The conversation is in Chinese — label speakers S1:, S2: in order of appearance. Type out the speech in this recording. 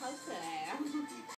S1: 好可爱。